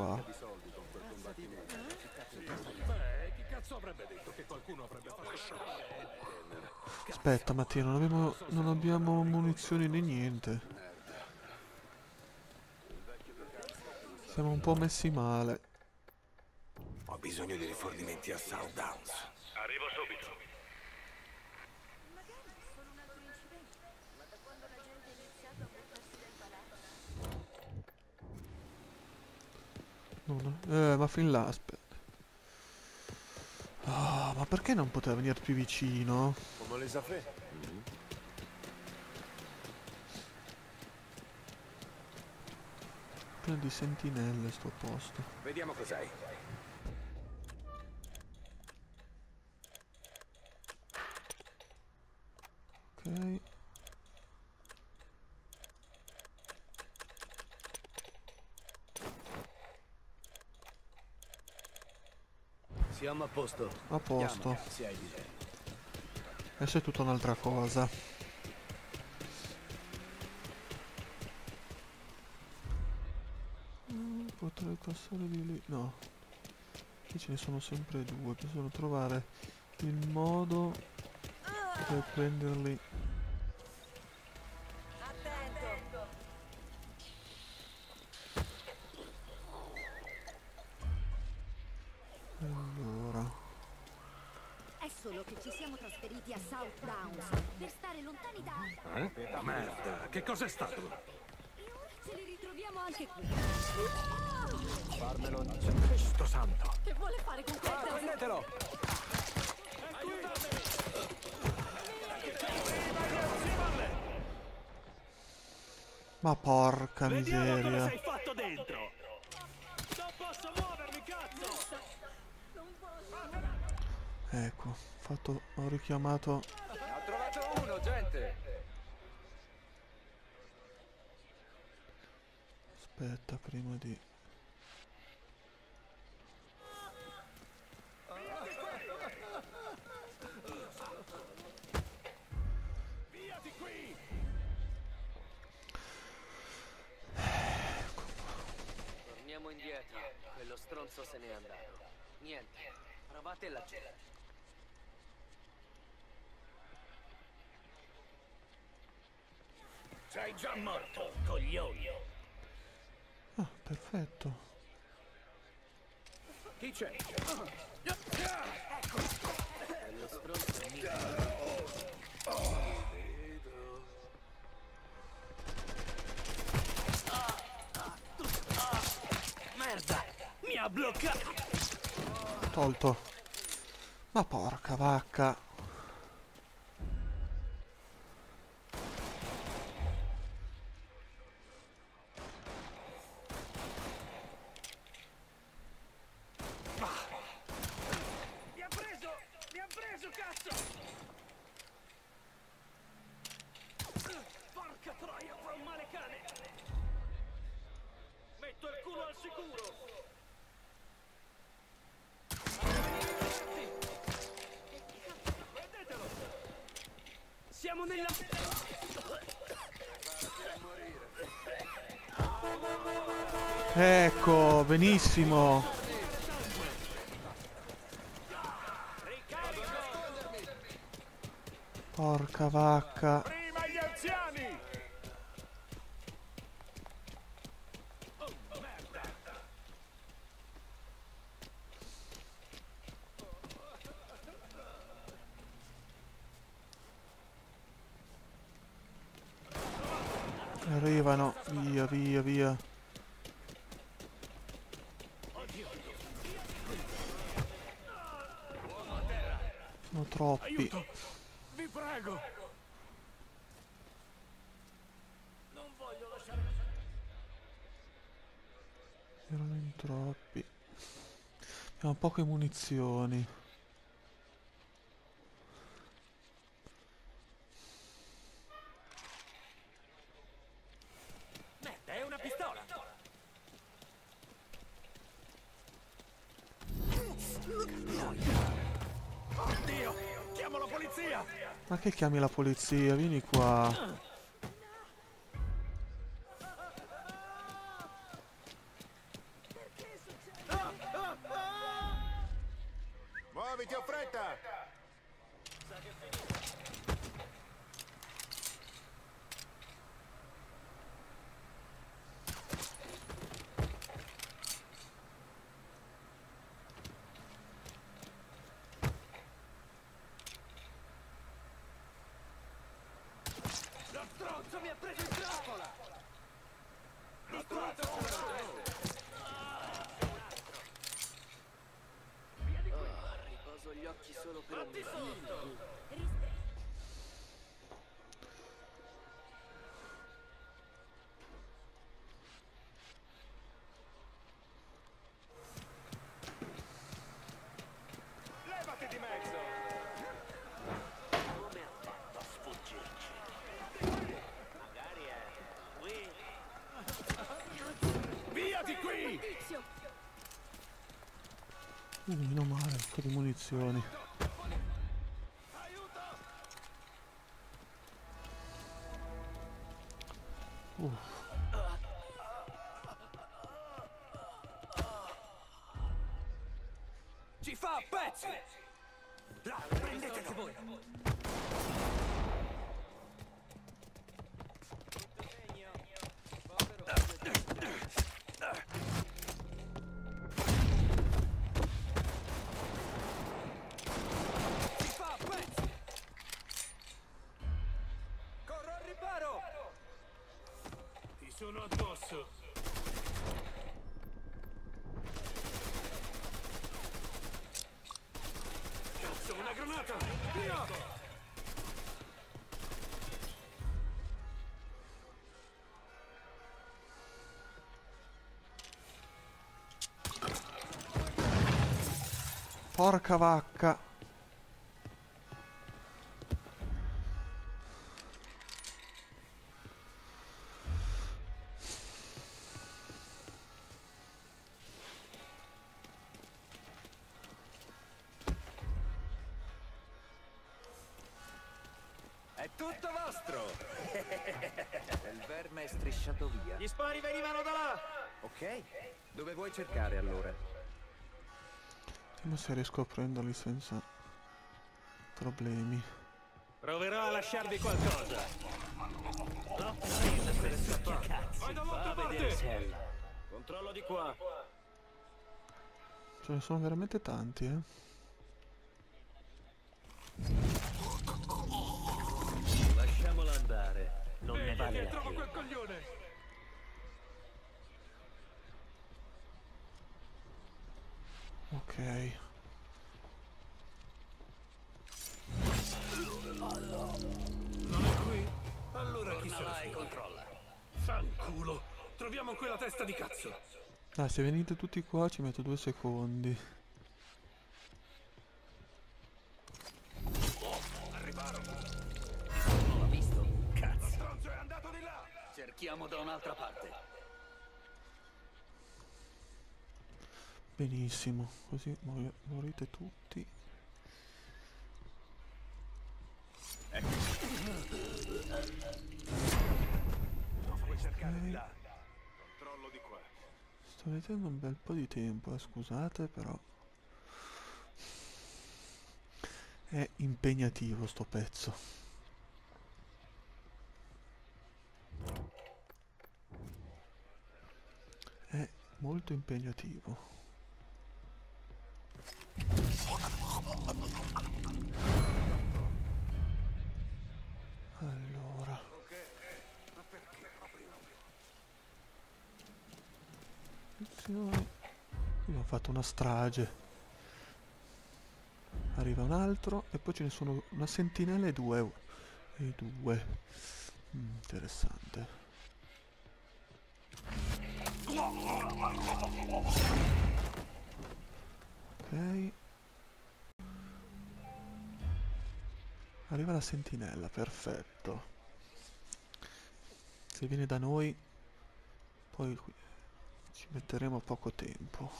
qua. Beh, chi cazzo avrebbe detto che qualcuno avrebbe fatto Aspetta Mattia, non abbiamo, non abbiamo munizioni né niente. Siamo un po' messi male. Ho bisogno di rifornimenti a South Downs. Arrivo subito. Non- eh, ma fin là, aspetta. Ah, ma perché non poteva venire più vicino? Come le sa fe? Pieno di sentinelle sto posto. Vediamo cos'hai. Ok. Siamo a posto. A posto. Adesso è tutta un'altra cosa. Mm, Potrei passare di lì. No. Qui ce ne sono sempre due. Bisogna trovare il modo per prenderli. Anche qui. Farmelo. Cristo santo. Che vuole fare con questa... Prendetelo! Ma porca Vediamo cosa miseria. sei fatto dentro. Non posso muovermi, cazzo. Ecco, fatto, ho richiamato. Ne ho trovato uno, gente! Aspetta, prima di... Via di qui. Torniamo indietro. Quello stronzo se n'è andato. Niente. Provate laggiù. Sei già morto, coglioni. Ah, perfetto. Chi c'è? Quello stronzo è mio. Merda. Mi ha bloccato. Tolto. Ma porca vacca. Mi ha preso. Mi ha preso, cazzo. Porca troia, fa un male cane. Metto il culo al sicuro. Vedetelo. Siamo nella... Ecco, benissimo. Porca vacca. Prima gli anziani. Arrivano. Via, via, via. Sono troppi. Aiuto. Vi prego. Non voglio lasciare... Erano in troppi. Abbiamo poche munizioni. Ma che chiami la polizia? Vieni qua. Muoviti, ho fretta! Lo stronzo mi ha preso in trappola! Occhi solo per un minuto. Levati di mezzo! Come ha fatto a sfuggirci? Magari è qui. Via di qui! Uh, meno po' di munizioni. Uh, porca vacca. È tutto vostro! Il verme è strisciato via. Gli spari venivano da là! Ok, dove vuoi cercare allora? Vediamo se riesco a prenderli senza problemi. Proverò a lasciarvi qualcosa! Vai dall'altra parte! Controllo di qua! Ce ne sono veramente tanti, eh. Lasciamolo andare. Non ne vale la trovo pena. quel coglione! Ok. Non è qui? Allora chi se la e controlla. Fanculo! Troviamo quella testa di cazzo! Dai, se venite tutti qua ci metto due secondi. Benissimo, così mor- morite tutti. Puoi cercare di là. Controllo di qua. Sto mettendo un bel po' di tempo, eh, scusate, però... È impegnativo sto pezzo. È molto impegnativo. Allora... Attenzione. Abbiamo fatto una strage. Arriva un altro e poi ce ne sono una sentinella e due. E due. Mm, interessante. Ok. Arriva la sentinella, perfetto. Se viene da noi, poi ci metteremo poco tempo.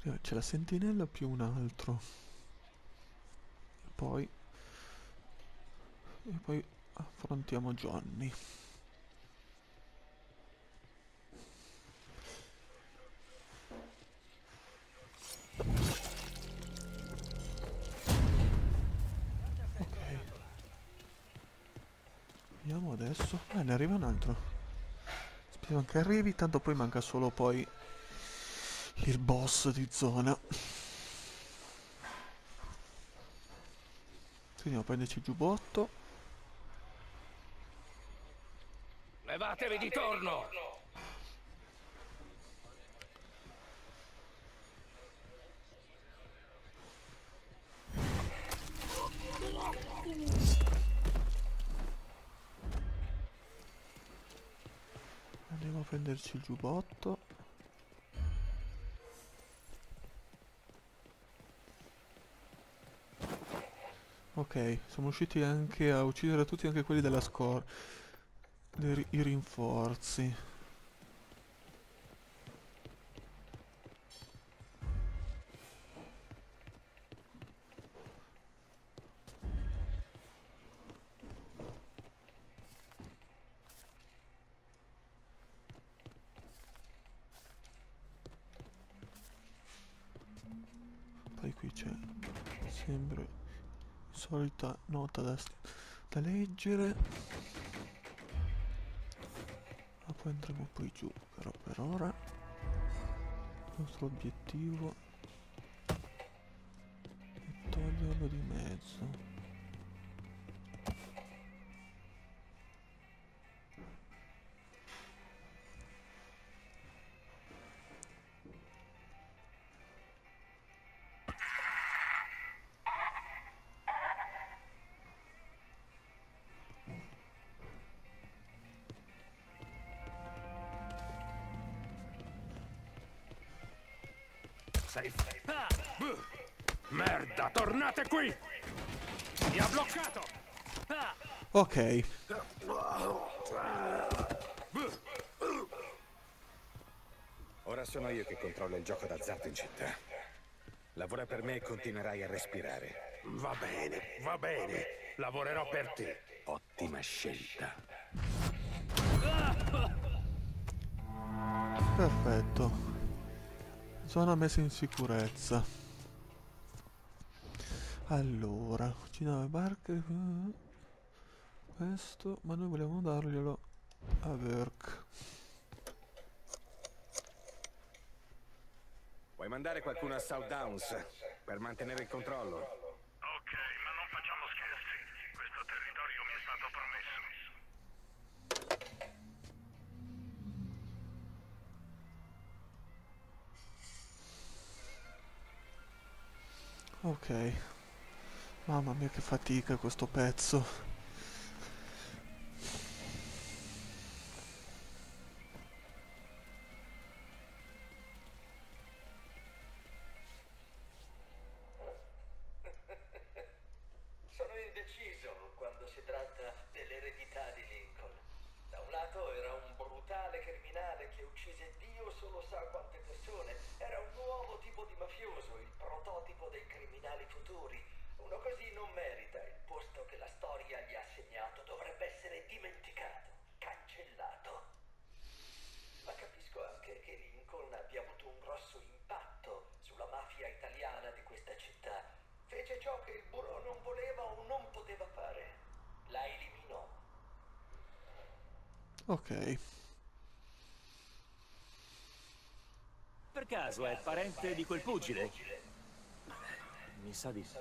C'è la sentinella più un altro. E poi... E poi affrontiamo Johnny. Adesso. Eh, ne arriva un altro. Speriamo che arrivi, tanto poi manca solo poi il boss di zona. Quindi a prenderci il giubbotto. Levatevi di torno! Andiamo a prenderci il giubbotto. Ok, siamo riusciti anche a uccidere tutti, anche quelli della score. I rinforzi. Solita nota da, da leggere. Ma poi andremo poi giù, però per ora il nostro obiettivo è toglierlo di mezzo. Sei... Buh. Merda, tornate qui! Mi ha bloccato! Ok, Ora sono io che controllo il gioco d'azzardo in città. Lavora per me e continuerai a respirare. Va bene, va bene. Lavorerò per te. Ottima scelta. perfetto. Zona messa in sicurezza. Allora, cucinare barche. Questo, ma noi vogliamo darglielo a Verk. Vuoi mandare qualcuno a South Downs per mantenere il controllo? Ok. Mamma mia che fatica questo pezzo. Futuri. Uno così non merita il posto che la storia gli ha assegnato. Dovrebbe essere dimenticato, cancellato. Ma capisco anche che Lincoln abbia avuto un grosso impatto sulla mafia italiana di questa città. Fece ciò che il burro non voleva o non poteva fare. La eliminò. Ok. Per caso è parente di quel pugile? Mi sa di sì.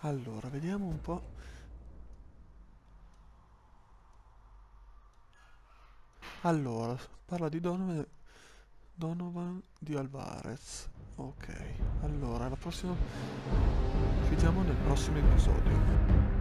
Allora, vediamo un po'. Allora, parla di Donovan, Donovan di Alvarez. Ok, allora, la prossima... Ci vediamo nel prossimo episodio.